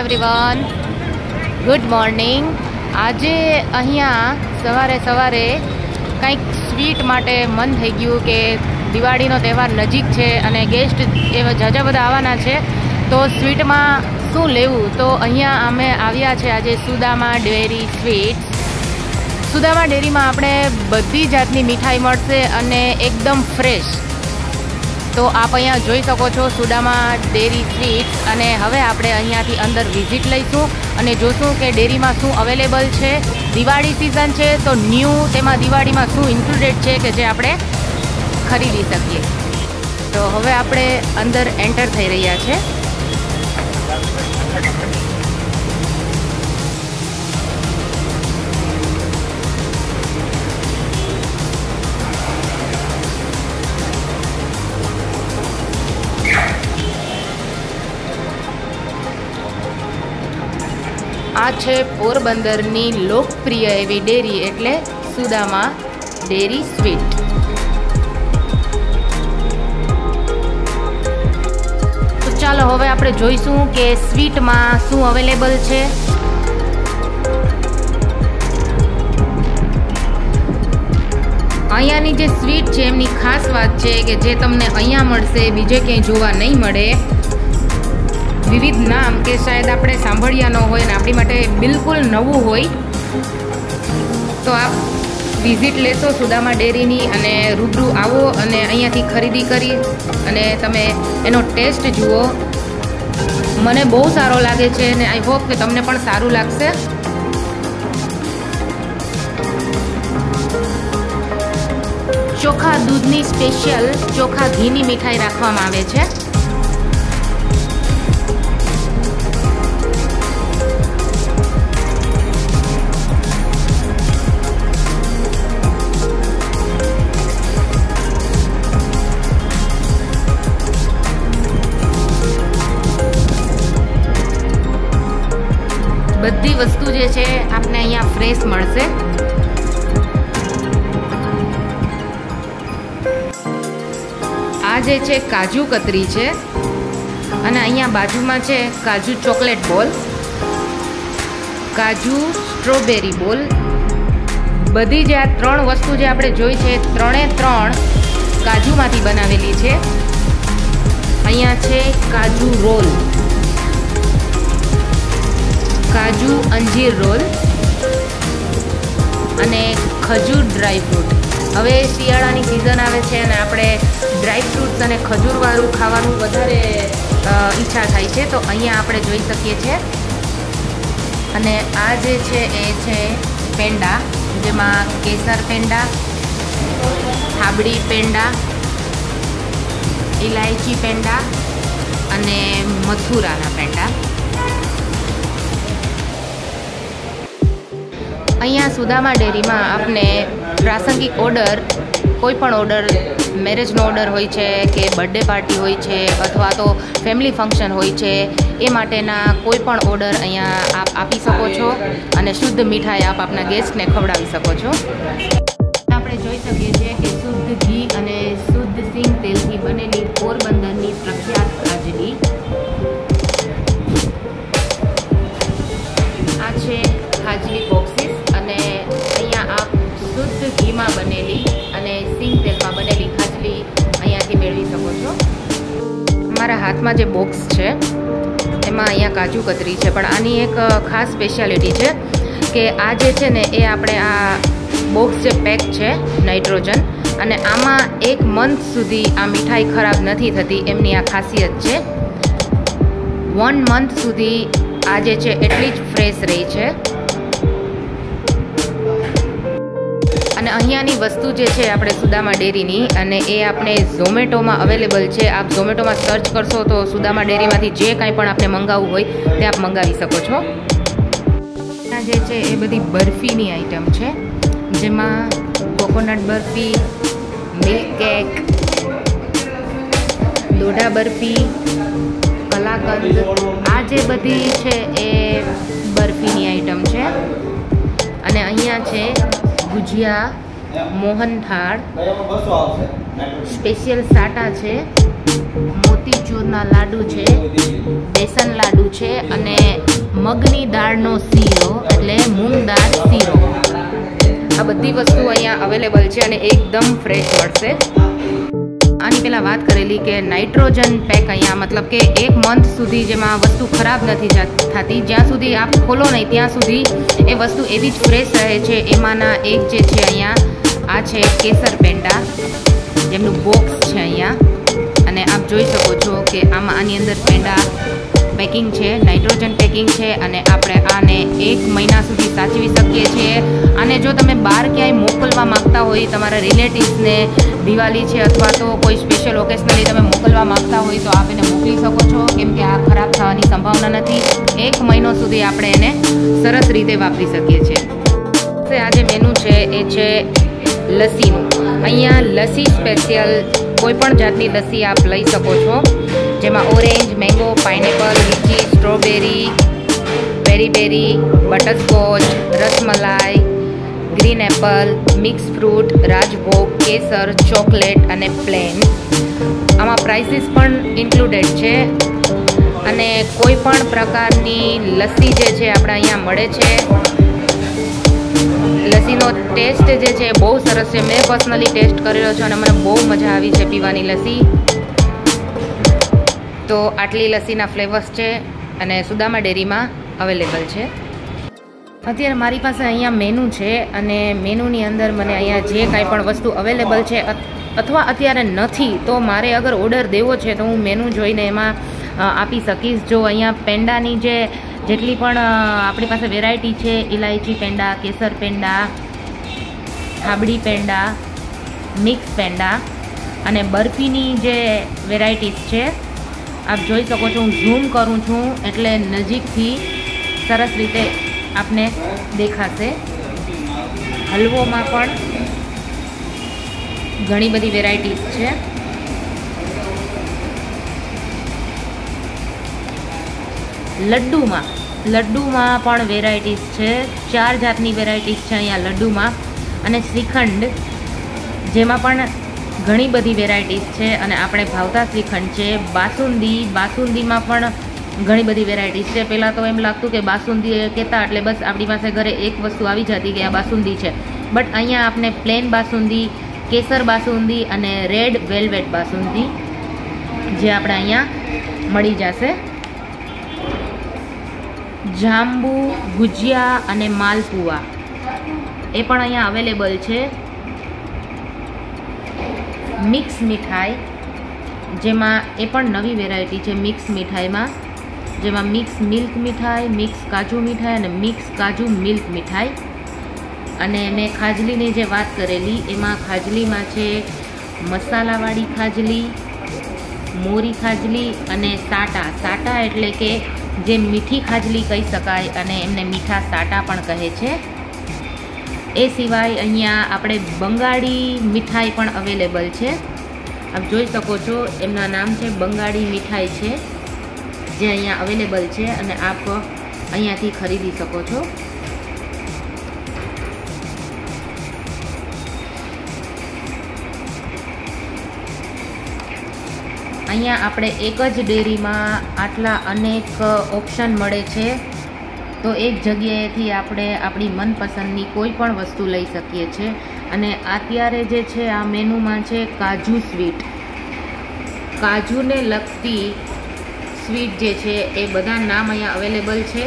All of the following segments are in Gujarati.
એવરીવન ગુડ મોર્નિંગ આજે અહીંયા સવારે સવારે કંઈક સ્વીટ માટે મન થઈ ગયું કે દિવાળીનો તહેવાર નજીક છે અને ગેસ્ટ એવા ઝાઝા બધા આવવાના છે. તો સ્વીટમાં શું લેવું? તો અહીંયા અમે આવ્યા છે આજે સુદામા ડેરી સ્વીટ્સ. સુદામા ડેરીમાં આપણે બધી જાતની મીઠાઈ મળશે અને એકદમ ફ્રેશ તો આપ અહીંયા જોઈ શકો છો સુડામા ડેરી સ્વીટ્સ અને હવે આપણે અહીંયાથી અંદર વિઝિટ લઈશું અને જોશું કે ડેરીમાં શું અવેલેબલ છે. દિવાળી સિઝન છે તો ન્યૂ તેમાં દિવાળીમાં શું ઇન્ક્લુડેડ છે કે જે આપણે ખરીદી શકીએ. તો હવે આપણે અંદર એન્ટર થઈ રહ્યા છે. છે પોરબંદરની લોકપ્રિય એવી ડેરી એટલે સુદામા ડેરી સ્વીટ. ચાલો હવે આપણે જોઈશું કે સ્વીટમાં શું અવેલેબલ છે. અહીંયાની જે સ્વીટ છે એમની ખાસ વાત છે કે જે તમને અહીંયા મળશે, બીજે ક્યાંય જોવા નહીં મળે. વિવિધ નામ કે શાયદ આપણે સાંભળ્યા ન હોય ને આપણી માટે બિલકુલ નવું હોય, તો આપ વિઝિટ લેશો સુદામા ડેરીની અને રૂબરૂ આવો અને અહીંયાથી ખરીદી કરી અને તમે એનો ટેસ્ટ જુઓ. મને બહુ સારો લાગે છે અને આઈ હોપ કે તમને પણ સારું લાગશે. ચોખા દૂધની સ્પેશિયલ ચોખા ઘીની મીઠાઈ રાખવામાં આવે છે. બધી વસ્તુ જે છે આપને અહીંયા ફ્રેશ મળશે. આ જે છે કાજુ કતરી છે. અને અહીંયા બાજુમાં છે કાજુ ચોકલેટ બોલ. કાજુ સ્ટ્રોબેરી બોલ. બધી જે આ ત્રણ વસ્તુ જે આપણે જોઈ છે, ત્રણે ત્રણ કાજુમાંથી બનાવેલી છે. અહીંયા છે કાજુ રોલ. કાજુ અંજીર રોલ અને ખજૂર ડ્રાય ફ્રૂટ. હવે શિયાળાની સિઝન આવે છે અને આપણે ડ્રાય ફ્રૂટ્સ અને ખજૂરવાળું ખાવાનું વધારે ઈચ્છા થાય છે. તો અહીંયા આપણે જોઈ શકીએ છીએ અને આ જે છે એ છે પેંડા, જેમાં કેસર પેંડા, થાબડી પેંડા ઇલાયચી પેંડા અને મથુરાના પેંડા. અહીંયા સુદામા ડેરીમાં આપને પ્રાસંગિક ઓર્ડર, કોઈ પણ ઓર્ડર, મેરેજનો ઓર્ડર હોય છે કે બર્થડે પાર્ટી હોય છે અથવા તો ફેમિલી ફંક્શન હોય છે, એ માટેના કોઈ પણ ઓર્ડર અહીંયા આપ આપી શકો છો અને શુદ્ધ મીઠાઈ આપ આપના ગેસ્ટને ખવડાવી શકો છો. જે બોક્સ છે, એમાં અહીંયા કાજુ કતરી છે. પણ આની એક ખાસ સ્પેશિયાલિટી છે કે આ જે છે ને, એ આપણે આ બોક્સ જે પેક છે, નાઇટ્રોજન, અને આમાં એક મંથ સુધી આ મીઠાઈ ખરાબ નથી થતી એમની આ ખાસિયત છે. વન મંથ સુધી આ જે છે, એટલી જ ફ્રેશ રહી છે. અને અહીંયાની વસ્તુ જે છે આપણે સુદામા ડેરીની અને એ આપણે ઝોમેટોમાં અવેલેબલ છે. આપ ઝોમેટોમાં સર્ચ કરશો તો સુદામા ડેરીમાંથી જે કાંઈ પણ આપણે મંગાવવું હોય તે આપ મંગાવી શકો છો. જે છે એ બધી બરફીની આઈટમ છે, જેમાં coconut barfi, milk cake, dodha barfi, kalakand. આ જે બધી છે એ બરફીની આઈટમ છે. અને અહીંયા છે ગુજિયા મોહનથાળ સ્પેશિયલ સાટા છે મોતીચૂરના લાડુ છે બેસન લાડુ છે અને મગની દાળનો શીરો એટલે મૂંગ દાળ શીરો. આ બધી વસ્તુ અહીંયા અવેલેબલ છે અને એકદમ ફ્રેશ મળશે. આની પહેલાં વાત કરેલી કે નાઇટ્રોજન પેક અહીંયા, મતલબ કે એક મંથ સુધી જેમાં વસ્તુ ખરાબ નથી થતી. જ્યાં સુધી આપ ખોલો નહીં, ત્યાં સુધી એ વસ્તુ એવી જ ફ્રેશ રહે છે. એમાંના એક જે છે અહીંયા, આ છે કેસર પેંડા, જેમનું બોક્સ છે અહીંયા. અને આપ જોઈ શકો છો કે આમાં આની અંદર પેંડા પેકિંગ છે નાઇટ્રોજન પેકિંગ છે અને આપણે આને એક મહિના સુધી સાચવી શકીએ છીએ. અને જો તમે બહાર ક્યાંય મોકલવા માંગતા હોય, તમારા રિલેટિવ્સને દિવાળી છે અથવા તો કોઈ સ્પેશિયલ ઓકેશનલી તમે મોકલવા માંગતા હોય, તો આપ એને મોકલી શકો છો. કેમ કે આ ખરાબ થવાની સંભાવના નથી. એક મહિનો સુધી આપણે એને સરસ રીતે વાપરી શકીએ છીએ. તો આ મેનુ છે, એ છે લસ્સીનું. અહીંયા લસ્સી સ્પેશિયલ કોઈપણ જાતની લસ્સી આપ લઈ શકો છો. જેમાં orange, mango, pineapple, litchi, strawberry berry butterscotch, rasmalai, green apple, mix fruit, rajbhog, kesar, chocolate અને પ્લેન. આમાં પ્રાઇસીસ પણ ઇન્ક્લુડેડ છે. અને કોઈ પણ પ્રકારની લસ્સી જે છે આપણે અહીંયા મળે છે. લસ્સીનો ટેસ્ટ જે છે બહુ સરસ છે. મેં પર્સનલી ટેસ્ટ કરેલો છે અને મને બહુ મજા આવી છે પીવાની લસ્સી. તો આટલી લસ્સીના ફ્લેવર્સ છે અને સુદામા ડેરીમાં અવેલેબલ છે. અત્યારે મારી પાસે અહીંયા મેનુ છે અને મેનુની અંદર મને અહીંયા જે કાંઈ પણ વસ્તુ અવેલેબલ છે અથવા અત્યારે નથી, તો મારે અગર ઓર્ડર દેવો છે તો હું મેનુ જોઈને એમાં આપી શકીશ. જો અહીંયા પેંડાની જે જેટલી પણ આપણી પાસે વેરાયટી છે ઇલાયચી પેંડા, કેસર પેંડા થાબડી પેંડા, મિક્સ પેંડા અને બરફીની જે વેરાયટીઝ છે આપ જોઈ શકો છો, હું ઝૂમ કરું છું, એટલે નજીકથી સરસ રીતે આપને દેખાશે. હલવોમાં પણ ઘણી બધી વેરાયટીઝ છે. લડ્ડુમાં લડ્ડુમાં પણ વેરાયટીઝ છે. ચાર જાતની વેરાયટીઝ છે અહીંયા લડ્ડુમાં. અને શ્રીખંડ, જેમાં પણ ઘણી બધી વેરાયટીઝ છે અને આપણે ભાવતા શ્રીખંડ છે. બાસુંદી, બાસુંદીમાં પણ ઘણી બધી વેરાયટીઝ છે. પહેલાં તો એમ લાગતું કે બાસુંદી કહેતા એટલે બસ આપણી પાસે ઘરે એક વસ્તુ આવી જતી કે આ બાસુંદી છે. બટ અહીંયા આપણે પ્લેન બાસુંદી, કેસર બાસુંદી અને રેડ વેલ્વેટ બાસુંદી જે આપણે અહીંયા મળી જશે. જાંબુ, ગુજિયા અને માલપુઆ એ પણ અહીંયા અવેલેબલ છે. મિક્સ મીઠાઈ, જેમાં એ પણ નવી વેરાયટી છે મિક્સ મીઠાઈમાં, જેમાં મિક્સ મિલ્ક મીઠાઈ, મિક્સ કાજુ મીઠાઈ અને મિક્સ કાજુ મિલ્ક મીઠાઈ. અને મેં ખાજલીની જે વાત કરેલી, એમાં ખાજલીમાં છે મસાલાવાળી ખાજલી, મોરી ખાજલી અને સાટા. સાટા એટલે કે જે મીઠી ખાજલી કહી શકાય અને એમને મીઠા સાટા પણ કહે છે. એ સિવાય અહીંયા આપણે બંગાળી મીઠાઈ પણ અવેલેબલ છે. આપ જોઈ શકો છો, એમના નામ છે બંગાળી મીઠાઈ છે, જે અહીંયા અવેલેબલ છે અને આપ અહીંયાથી ખરીદી શકો છો. અહીંયા આપણે એક જ ડેરીમાં આટલા અનેક ઓપ્શન મળે છે. તો એક જગ્યાએથી આપણે આપણી મનપસંદની કોઈ પણ વસ્તુ લઈ શકીએ છીએ અને અત્યારે જે છે, આ મેનુમાં છે કાજુ સ્વીટ. કાજુને લગતી સ્વીટ જે છે, એ બધા નામ અહીંયા અવેલેબલ છે.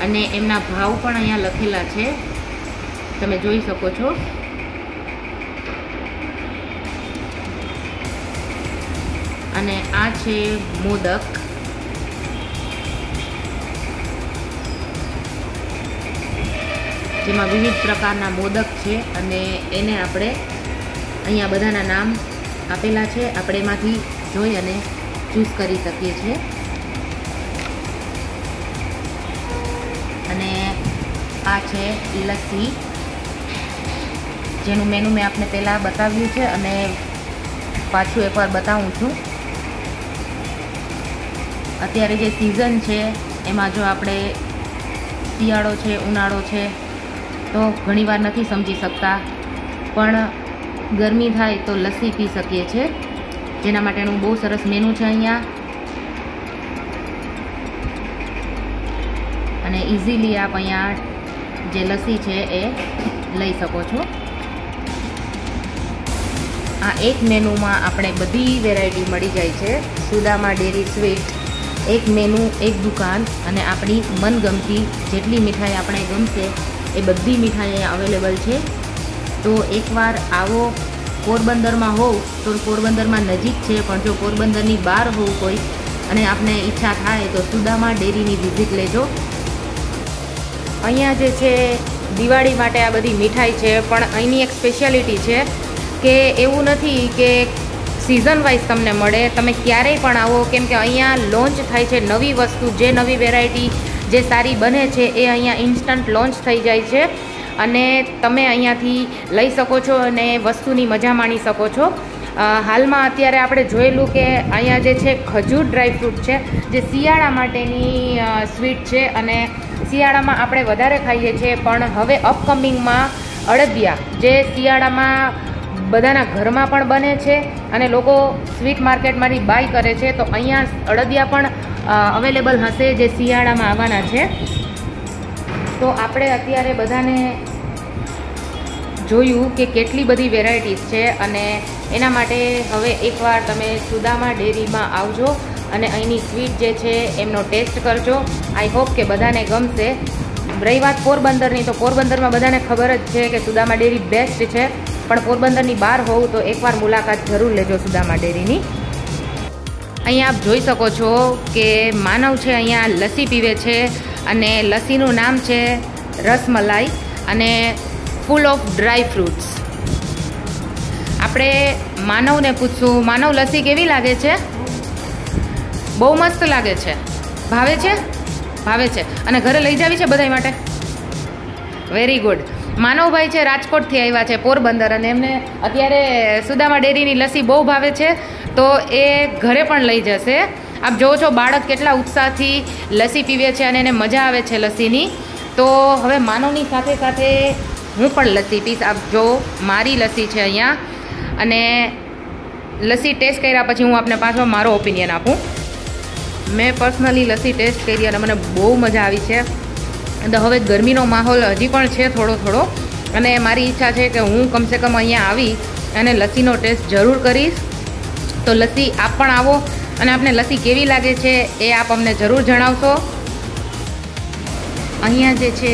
અને એમના ભાવ પણ અહીંયા લખેલા છે. તમે જોઈ શકો છો. અને આ છે મોદક. જેમાં વિવિધ પ્રકારના મોદક છે અને એને આપણે અહીંયા બધાના નામ આપેલા છે. આપણે એમાંથી જોઈ અને ચૂઝ કરી શકીએ છીએ. અને આ છે લસ્સી જેનું મેનુ મેં આપને પહેલાં બતાવ્યું છે અને પાછું એકવાર બતાવું છું. અત્યારે જે સિઝન છે, એમાં જો આપણે શિયાળો છે, ઉનાળો છે તો ઘણીવાર નથી સમજી શકતા. પણ ગરમી થાય તો લસ્સી પી શકીએ છીએ જેના માટેનું બહુ સરસ મેનુ છે અહીંયા. અને ઇઝીલી આપ અહીંયા જે લસ્સી છે એ લઈ શકો છો. આ એક મેનુમાં આપણે બધી વેરાયટી મળી જાય છે. સુદામા ડેરી સ્વીટ, એક મેનુ, એક દુકાન અને આપણી મનગમતી જેટલી મીઠાઈ આપણે ગમશે એ બધી મીઠાઈ અહીંયા અવેલેબલ છે. તો એકવાર આવો પોરબંદરમાં હોવ તો પોરબંદરમાં નજીક છે, પણ જો પોરબંદરની બહાર હોવ કોઈ અને આપને ઈચ્છા થાય તો સુદામા ડેરીની વિઝિટ લેજો. અહીંયા જે છે, દિવાળી માટે આ બધી મીઠાઈ છે, પણ અહીંની એક સ્પેશિયાલિટી છે કે એવું નથી કે સિઝન વાઇઝ તમને મળે. તમે ક્યારેય પણ આવો, કેમ કે અહીંયા લોન્ચ થાય છે નવી વસ્તુ, જે નવી વેરાયટી જે સારી બને છે એ અહીંયા ઇન્સ્ટન્ટ લોન્ચ થઈ જાય છે. અને તમે અહીંયાથી લઈ શકો છો અને વસ્તુની મજા માણી શકો છો. હાલમાં અત્યારે આપણે જોયેલું કે અહીંયા જે છે ખજૂર ડ્રાયફ્રૂટ છે, જે શિયાળા માટેની સ્વીટ છે અને શિયાળામાં આપણે વધારે ખાઈએ છીએ, પણ હવે અપકમિંગમાં અડદિયા જે શિયાળામાં બધાના ઘરમાં પણ બને છે અને લોકો સ્વીટ માર્કેટમાંથી બાય કરે છે. તો અહીંયા અડદિયા પણ અવેલેબલ હશે જે શિયાળામાં આવવાના છે. તો આપણે અત્યારે બધાને જોયું કે કેટલી બધી વેરાયટીઝ છે અને એના માટે હવે એકવાર તમે સુદામા ડેરીમાં આવજો અને અહીંની સ્વીટ જે છે એમનો ટેસ્ટ કરજો. આઈ હોપ કે બધાને ગમશે. રહી વાત પોરબંદરની, તો પોરબંદરમાં બધાને ખબર જ છે કે સુદામા ડેરી બેસ્ટ છે. પણ પોરબંદરની બહાર હોવું તો એકવાર મુલાકાત જરૂર લેજો સુદામા ડેરીની. અહીંયા આપ જોઈ શકો છો કે માનવ છે અહીંયા, લસ્સી પીવે છે અને લસ્સીનું નામ છે રસમલાઈ અને ફૂલ ઓફ ડ્રાય ફ્રૂટ્સ આપણે માનવને પૂછશું, માનવ લસ્સી કેવી લાગે છે? બહુ મસ્ત લાગે છે. ભાવે છે? ભાવે છે. અને ઘરે લઈ જાવી છે બધા માટે? વેરી ગુડ માનવભાઈ છે, રાજકોટથી આવ્યા છે, પોરબંદર અને એમને અત્યારે સુદામા ડેરીની લસ્સી બહુ ભાવે છે, તો એ ઘરે પણ લઈ જશે. આપ જોવો છો, બાળક કેટલા ઉત્સાહથી લસ્સી પીવે છે અને એને મજા આવે છે લસ્સીની. તો હવે માનવની સાથે સાથે હું પણ લસ્સી પીશ આપ જો, મારી લસ્સી છે અહીંયા. અને લસ્સી ટેસ્ટ કર્યા પછી હું આપને પાછો મારો ઓપિનિયન આપું. મેં પર્સનલી લસ્સી ટેસ્ટ કરી અને મને બહુ મજા આવી છે. તો હવે ગરમીનો માહોલ હજી પણ છે થોડો થોડો. અને મારી ઈચ્છા છે કે હું કમસે કમ અહીંયા આવી અને લસ્સીનો ટેસ્ટ જરૂર કરીશ. તો લસ્સી આપ પણ આવો અને આપને લસ્સી કેવી લાગે છે એ આપ અમને જરૂર જણાવશો. અહીંયા જે છે,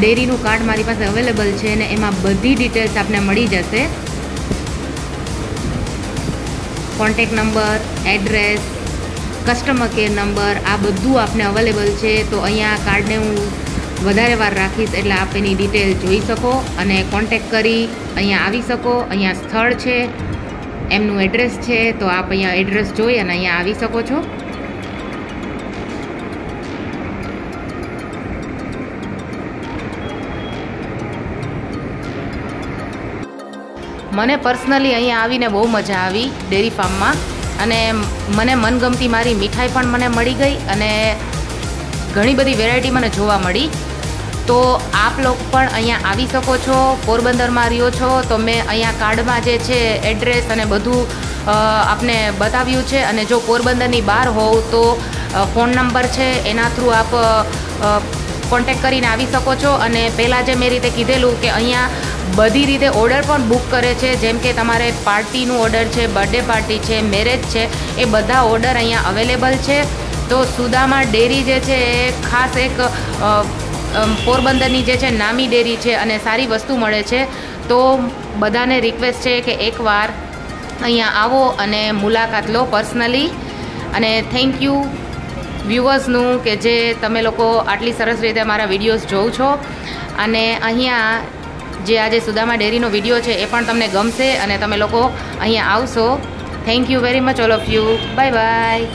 ડેરીનું કાર્ડ મારી પાસે અવેલેબલ છે અને એમાં બધી ડિટેલ્સ આપને મળી જશે. Contact number, address, customer care number આ બધું આપને અવેલેબલ છે. તો અહીંયા કાર્ડને હું વધારે વાર રાખીશ એટલે આપ એની ડિટેલ જોઈ શકો અને કોન્ટેક કરી, અહીંયા આવી શકો, અહીંયા સ્થળ છે, એમનું એડ્રેસ છે, તો આપ અહીંયા એડ્રેસ જોઈ અને અહીંયા આવી શકો છો. મને પર્સનલી અહીંયા આવીને બહુ મજા આવી ડેરી ફાર્મમાં અને મને મનગમતી મારી મીઠાઈ પણ મને મળી ગઈ અને ઘણી બધી વેરાયટી મને જોવા મળી. તો આપ લોકો પણ અહીંયા આવી શકો છો, પોરબંદરમાં રહ્યો છો, તો મેં અહીંયા કાર્ડમાં જે છે, એડ્રેસ અને બધું આપને બતાવ્યું છે. અને જો પોરબંદરની બહાર હોવ તો ફોન નંબર છે, એના થ્રુ આપ કોન્ટેક કરીને આવી શકો છો. અને પહેલાં જે મેં રીતે કીધેલું કે અહીંયા બધી રીતે ઓર્ડર પણ બુક કરે છે, જેમ કે તમારે પાર્ટીનું ઓર્ડર છે, બર્થડે પાર્ટી છે, મેરેજ છે, એ બધા ઓર્ડર અહીંયા અવેલેબલ છે. તો સુદામા ડેરી જે છે, એ ખાસ એક પોરબંદરની જે છે નામી ડેરી છે અને સારી વસ્તુ મળે છે, તો બધાને રિક્વેસ્ટ છે કે એકવાર અહીંયા આવો અને મુલાકાત લો પર્સનલી અને થેન્ક યુ વ્યૂવર્સનું કે જે તમે લોકો આટલી સરસ રીતે મારા વિડીયોઝ જોઉં છો. અને અહીંયા જે આજે સુદામા ડેરીનો વીડિયો છે એ પણ તમને ગમશે અને તમે લોકો અહીંયા આવશો. Thank you very much all of you bye bye